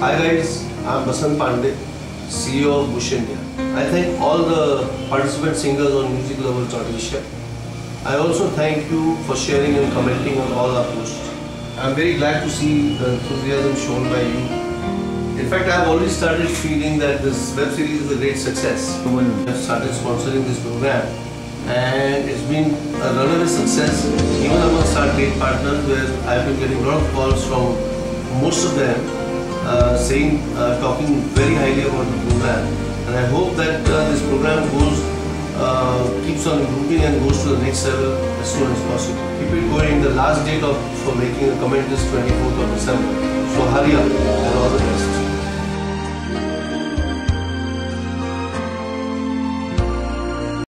Hi guys, I'm Basant Pandey, CEO of Bush India. I thank all the participant singers on musiclovers.asia. I also thank you for sharing and commenting on all our posts. I'm very glad to see the enthusiasm shown by you. In fact, I've already started feeling that this web series is a great success. I've started sponsoring this program and it's been a runaway success even amongst our great partners where I've been getting a lot of calls from most of them uh, saying, uh, talking very highly about the program. And I hope that uh, this program goes, uh, keeps on improving and goes to the next level as soon as possible. Keep it going. The last date of for making a comment is 24th of December. So hurry up